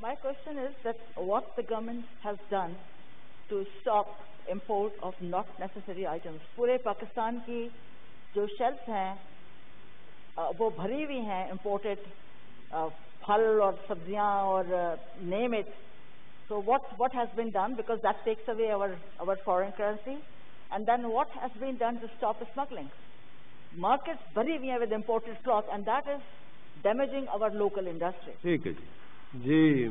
My question is that what the government has done to stop import of not necessary items. पूरे पाकिस्तान की जो shelf हैं वो भरी हुई हैं imported फल और सब्जियां और name it. So what what has been done because that takes away our our foreign currency, and then what has been done to stop the smuggling? Markets भरी हुई हैं with imported cloth, and that is damaging our local industry. ठीक है जी जी